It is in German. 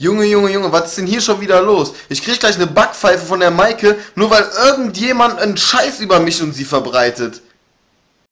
Junge, Junge, Junge, was ist denn hier schon wieder los? Ich krieg gleich eine Backpfeife von der Maike, nur weil irgendjemand einen Scheiß über mich und sie verbreitet.